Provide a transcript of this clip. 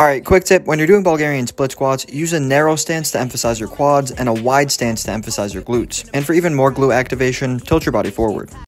Alright, quick tip, when you're doing Bulgarian split squats, use a narrow stance to emphasize your quads and a wide stance to emphasize your glutes. And for even more glute activation, tilt your body forward.